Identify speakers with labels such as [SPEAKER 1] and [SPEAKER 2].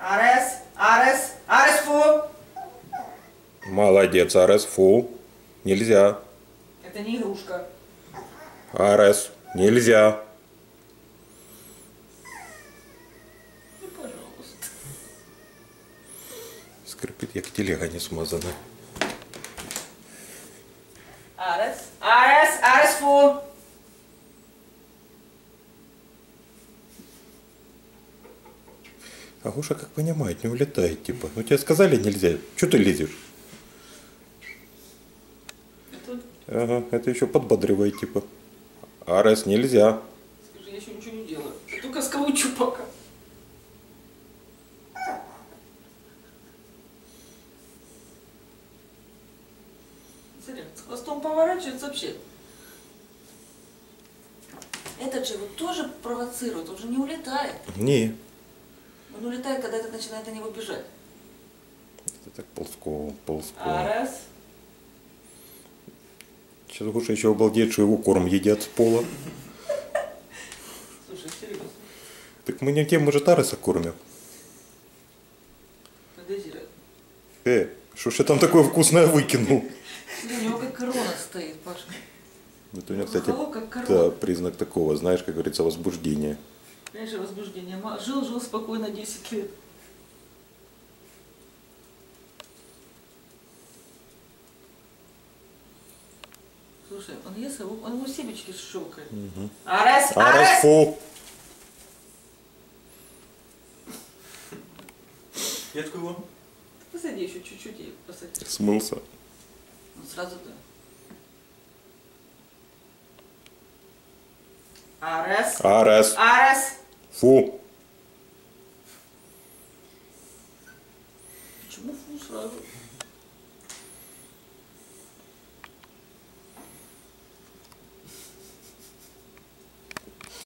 [SPEAKER 1] Арес, Арес, Арес, фу!
[SPEAKER 2] Молодец, Арес, фу. Нельзя.
[SPEAKER 1] Это не игрушка.
[SPEAKER 2] Арес, нельзя.
[SPEAKER 1] Ну, пожалуйста.
[SPEAKER 2] Скрипит, як телега не смазана.
[SPEAKER 1] Арес, Арес, Арес, фу!
[SPEAKER 2] А Гоша как понимает, не улетает, типа. Ну тебе сказали нельзя. Что ты лезешь?
[SPEAKER 1] Это,
[SPEAKER 2] Ага, это еще подбодривает, типа. Арес, нельзя.
[SPEAKER 1] скажи, я еще ничего не делаю. Только пока. Смотри, с хвостом поворачивается вообще. Этот же вот тоже провоцирует, он же не улетает.
[SPEAKER 2] Не.
[SPEAKER 1] Он улетает, когда это начинает на него бежать.
[SPEAKER 2] Это так ползком, ползком.
[SPEAKER 1] Арес.
[SPEAKER 2] Сейчас Гоша еще обалдеет, что его корм едят с пола.
[SPEAKER 1] Слушай, серьезно.
[SPEAKER 2] Так мы не тем, может, Ареса кормим.
[SPEAKER 1] Подозреваю.
[SPEAKER 2] Э, что ж я там такое вкусное выкинул?
[SPEAKER 1] У него как корона стоит, Пашка.
[SPEAKER 2] Это у меня, кстати, да, признак такого, знаешь, как говорится, возбуждения.
[SPEAKER 1] Понимаешь, возбуждение. Ма- Жил, жил спокойно 10 лет. Слушай, он ест, его- он ему семечки щелкает. Арес,
[SPEAKER 2] Арес, фу!
[SPEAKER 3] Ветку его.
[SPEAKER 1] Посади еще чуть-чуть и посади.
[SPEAKER 2] Смылся.
[SPEAKER 1] Ну, сразу да. Арес.
[SPEAKER 2] Арес,
[SPEAKER 1] Арес.
[SPEAKER 2] Фу!
[SPEAKER 1] Почему фу сразу?